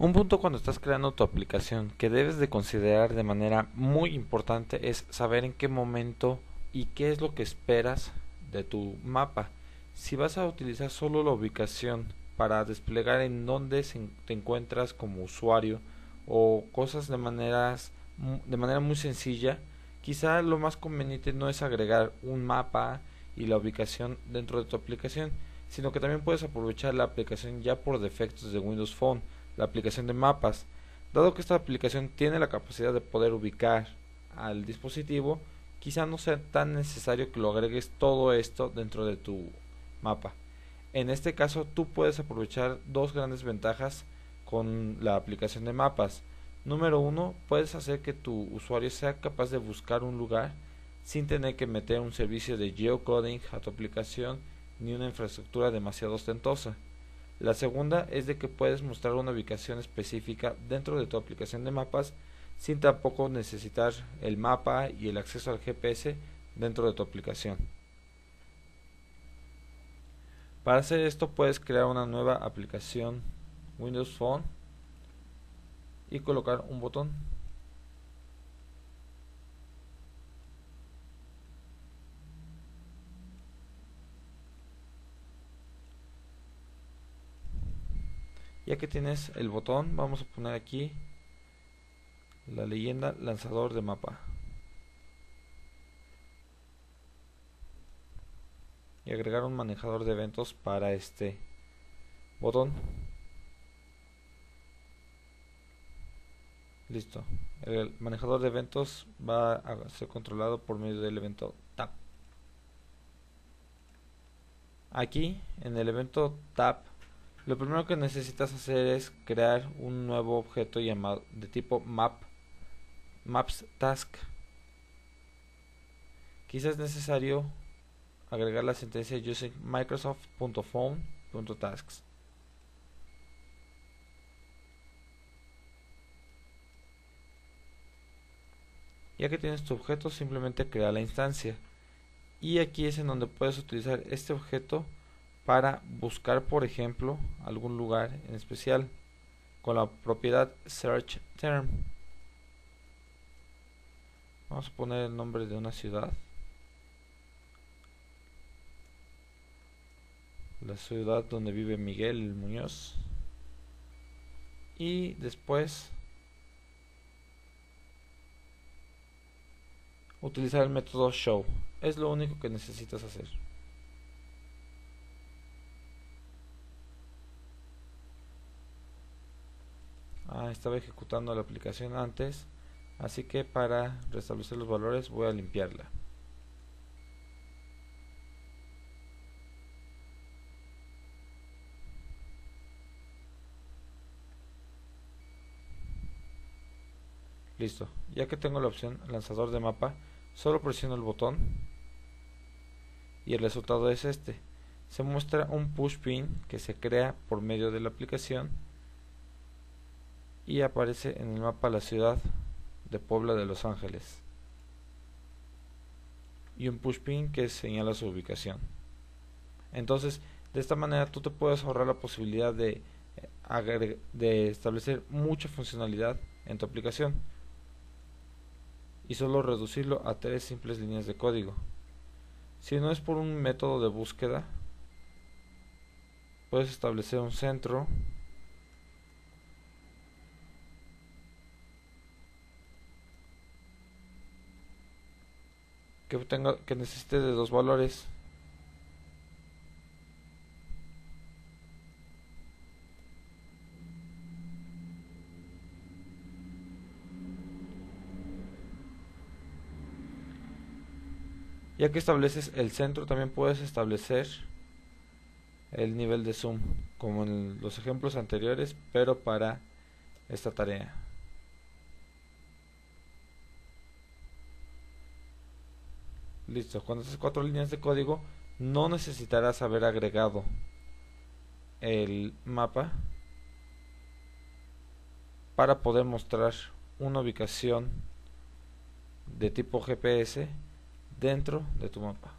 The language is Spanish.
Un punto cuando estás creando tu aplicación que debes de considerar de manera muy importante es saber en qué momento y qué es lo que esperas de tu mapa. Si vas a utilizar solo la ubicación para desplegar en dónde te encuentras como usuario o cosas de maneras de manera muy sencilla, quizá lo más conveniente no es agregar un mapa y la ubicación dentro de tu aplicación, sino que también puedes aprovechar la aplicación ya por defectos de Windows Phone la aplicación de mapas. Dado que esta aplicación tiene la capacidad de poder ubicar al dispositivo, quizá no sea tan necesario que lo agregues todo esto dentro de tu mapa. En este caso tú puedes aprovechar dos grandes ventajas con la aplicación de mapas. Número uno, puedes hacer que tu usuario sea capaz de buscar un lugar sin tener que meter un servicio de geocoding a tu aplicación ni una infraestructura demasiado ostentosa. La segunda es de que puedes mostrar una ubicación específica dentro de tu aplicación de mapas sin tampoco necesitar el mapa y el acceso al GPS dentro de tu aplicación. Para hacer esto puedes crear una nueva aplicación Windows Phone y colocar un botón ya que tienes el botón vamos a poner aquí la leyenda lanzador de mapa. Y agregar un manejador de eventos para este botón. Listo. El manejador de eventos va a ser controlado por medio del evento tap. Aquí en el evento tap lo primero que necesitas hacer es crear un nuevo objeto llamado de tipo map maps task. Quizás es necesario agregar la sentencia using microsoft.phone.tasks ya que tienes tu objeto simplemente crea la instancia. Y aquí es en donde puedes utilizar este objeto para buscar, por ejemplo, algún lugar en especial con la propiedad search term. Vamos a poner el nombre de una ciudad. La ciudad donde vive Miguel Muñoz. Y después utilizar el método show. Es lo único que necesitas hacer. Ah, estaba ejecutando la aplicación antes así que para restablecer los valores voy a limpiarla. Listo ya que tengo la opción lanzador de mapa solo presiono el botón y el resultado es este. Se muestra un push pin que se crea por medio de la aplicación y aparece en el mapa la ciudad de Puebla de Los Ángeles. Y un push pin que señala su ubicación. Entonces de esta manera tú te puedes ahorrar la posibilidad de, eh, de establecer mucha funcionalidad en tu aplicación. Y solo reducirlo a tres simples líneas de código. Si no es por un método de búsqueda puedes establecer un centro que tenga que necesite de dos valores. Ya que estableces el centro también puedes establecer el nivel de zoom como en los ejemplos anteriores pero para esta tarea Listo, con estas cuatro líneas de código no necesitarás haber agregado el mapa para poder mostrar una ubicación de tipo GPS dentro de tu mapa.